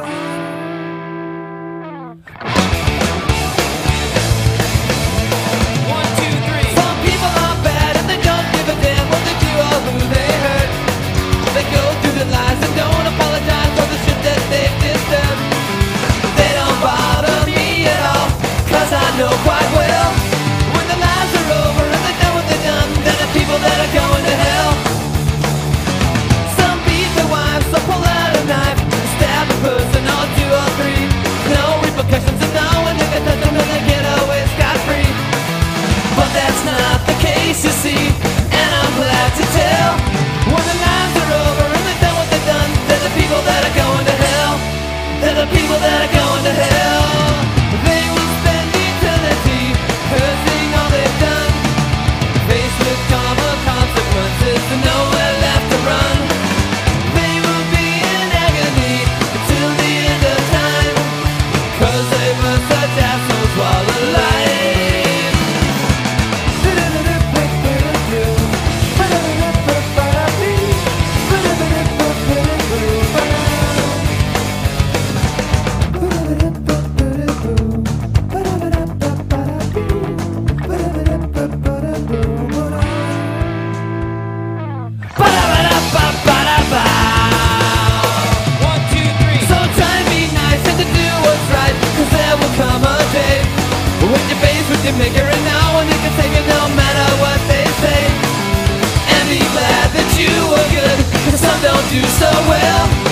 One, the people that I can figure it now and you can take it no matter what they say. And be glad that you were good Cause some don't do so well.